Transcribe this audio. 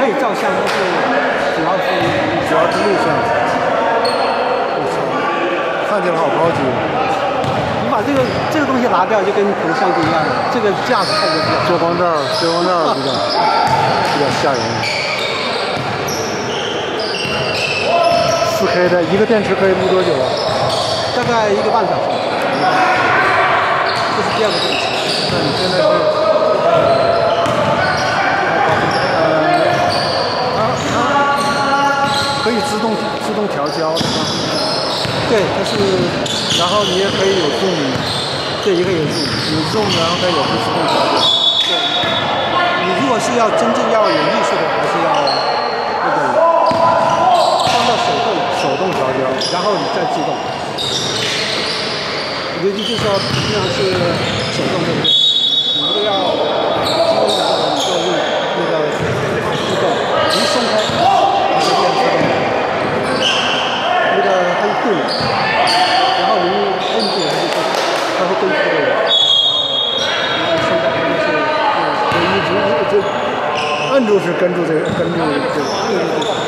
可以照相，但是主要是主要是录像。我操，看起来好高级。你把这个这个东西拿掉，就跟图像不一样了。这个架子太就遮光罩，遮光罩比较比较吓人。四 K 的一个电池可以录多久啊？大概一个半小时。这是第二个电池。那你现在是？可以自动自动调焦是吧？对，它是，然后你也可以有 zoom，对，也可以有 zoom，有 zoom，然后它也是自动调节。对，你如果是要真正要有意识的，还是要那个放到手动手动调焦，然后你再自动。也就是说，实际上是手动对不对？你如果要经过这个，你就用那个自动，一松开，它就变自动。那个它是动的，然后你摁住它就它会跟这个。现在可能是就一直就是跟住这跟住这个。